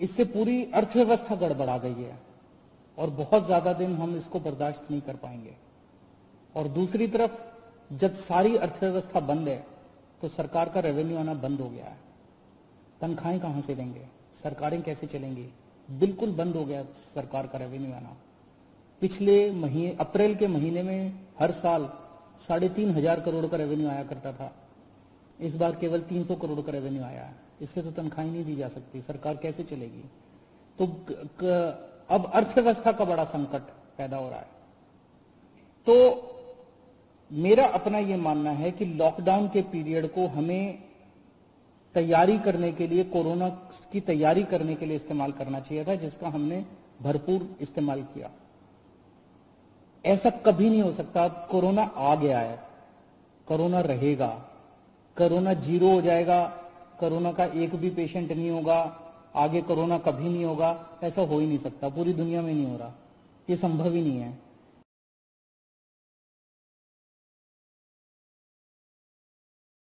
इससे पूरी अर्थव्यवस्था गड़बड़ा गई है और बहुत ज़्यादा दिन हम इसको बर्दाश्त नहीं कर पाएँगे। और दूसरी तरफ़, जब सारी अर्थव्यवस्था बंद है तो सरकार का रेवेन्यू आना बंद हो गया है। तनख्वाहें कहाँ से देंगे? सरकारें कैसे चलेंगी? बिल्कुल बंद हो गया सरकार का रेवेन्यू आना। पिछले महीने, अप्रैल के महीने में हर साल साढ़े तीन हज़ार करोड़ का रेवेन्यू आया करता था। इस बार केवल तीन सौ करोड़ का रेवेन्यू आया है। इससे तो तनख्वाहें नहीं दी जा सकती, सरकार कैसे चलेगी? तो अब अर्थव्यवस्था का बड़ा संकट पैदा हो रहा है। तो मेरा अपना यह मानना है कि लॉकडाउन के पीरियड को हमें तैयारी करने के लिए, कोरोना की तैयारी करने के लिए इस्तेमाल करना चाहिए था, जिसका हमने भरपूर इस्तेमाल किया। ऐसा कभी नहीं हो सकता कोरोना आ गया है, कोरोना रहेगा, कोरोना ज़ीरो हो जाएगा कोरोना का एक भी पेशेंट नहीं होगा, आगे कोरोना कभी नहीं होगा, ऐसा हो ही नहीं सकता, पूरी दुनिया में नहीं हो रहा। ये संभव ही नहीं है।